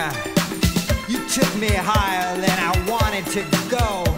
time. You took me higher than I wanted to go.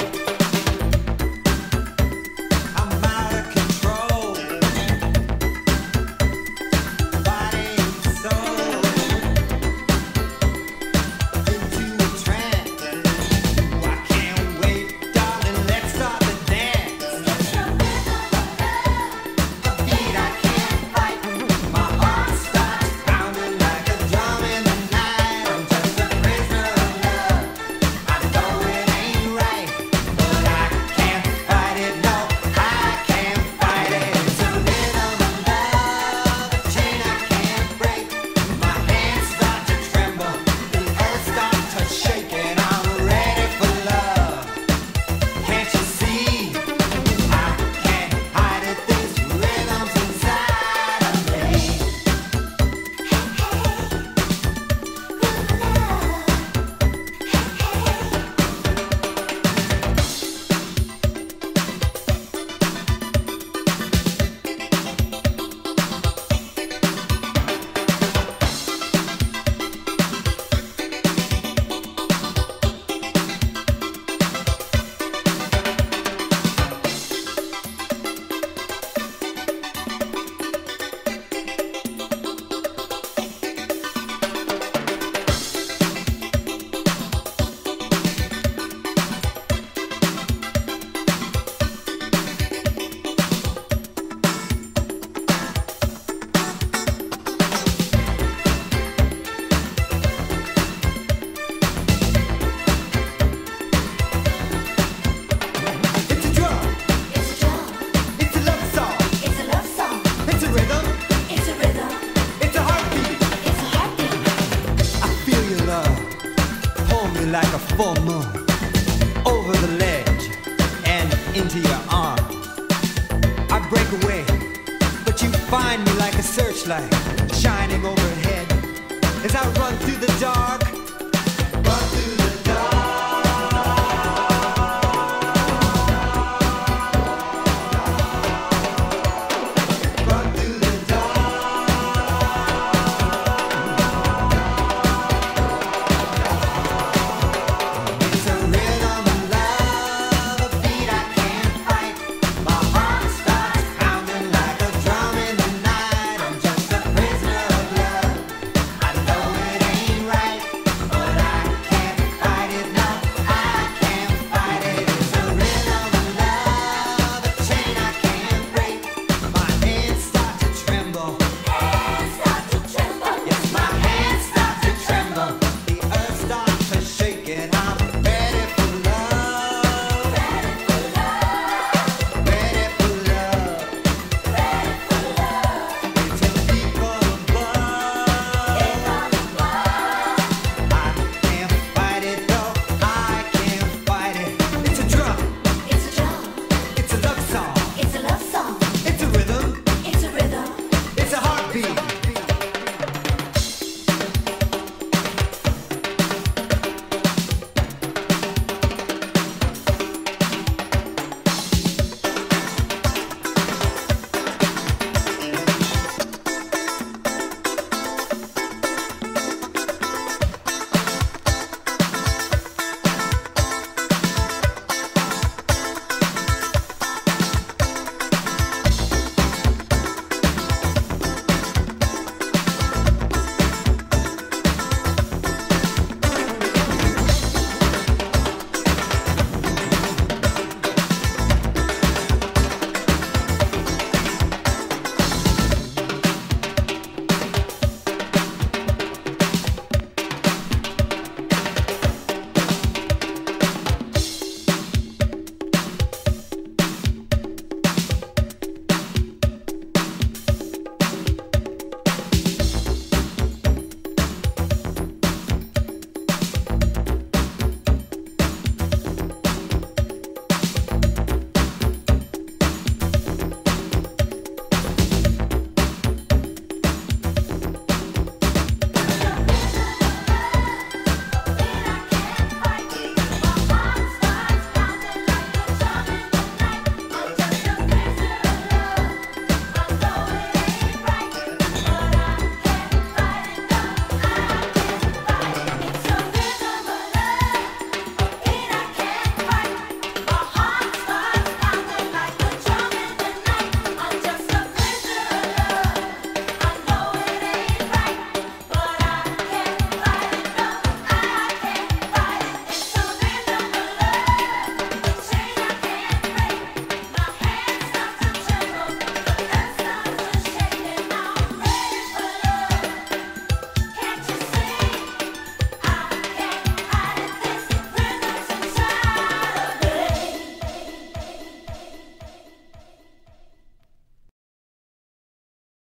for more over the ledge and into your arm. I break away, but you find me like a searchlight shining overhead as I run through the dark.